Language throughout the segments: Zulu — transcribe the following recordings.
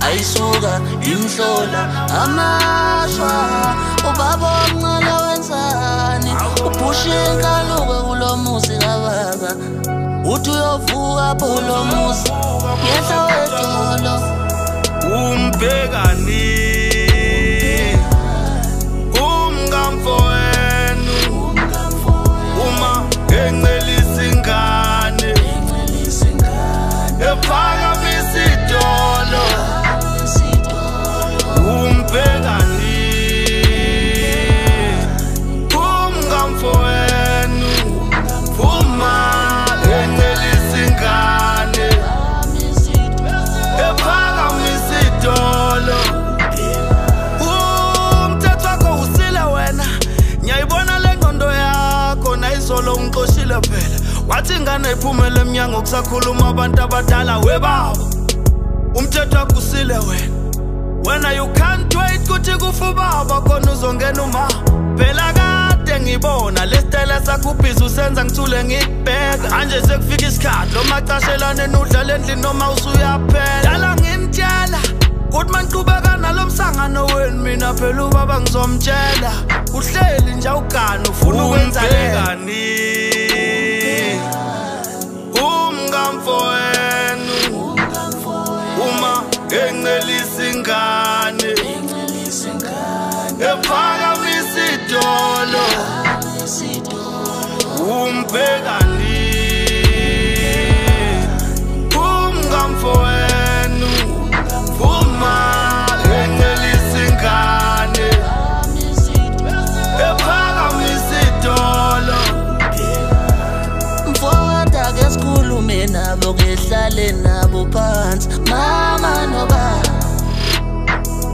ayisuka imhlola amashwa. Ubaba omncane wenzani? Ubhushinkaluka kulo muzi kababa. Uthi uyovuka pholo muzi. Yehla wedolo umbhekani nayizolo ungixoshile phela. Wathi ingane iphumele emnyango kusakhuluma abantu abadala webaba umthetho wakho usile wena. Wena you can't wait kuthi kufa ubaba khona uzongena uma phela kade ngibona lesitele sakho ubhizi usenza ngithule ngikubheka. Manje sekufika isikhathi lo macashelane nudlala endlini noma usuyaphela. Dala nginitshela kuthi maniqhubeka wenu mina phela ubaba ngizomtshela uhleli nje awugani ufuna ukwenza lekani umngamfowenu uma encelisa ingane ephakamisa idolo umbhekani. Sikhulume nabo kehlale nabo phansi. Mama nobaba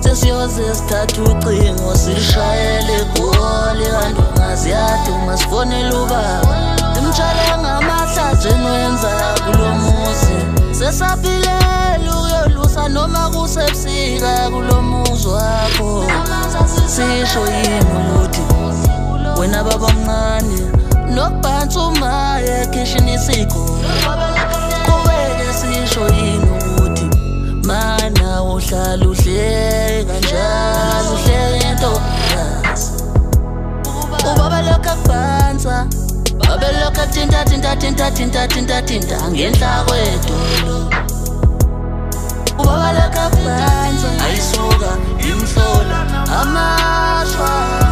sesiyoze sithathe ucingo sishayele egoli kanti ungaziyaduma sifonele ubaba. Imtshale ngamahlazo enwenza kulo muzi. Sesaphilela ukuyolusa noma kusebusika kulo muzi wakho. Sisho yini ukuthi wena baba nokubhansa uma ekhishini isikhona kubeke sisho yini ukuthi mana uhlala uhleka njalo uhleka intokazi ubaba lokhu akubhansa babe lokhu athinta thinta thinta thinta thinta thinta ngenhla kwedolo. Ubaba lokhu akubhansa ayisuka imhlola amashwa.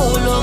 o lo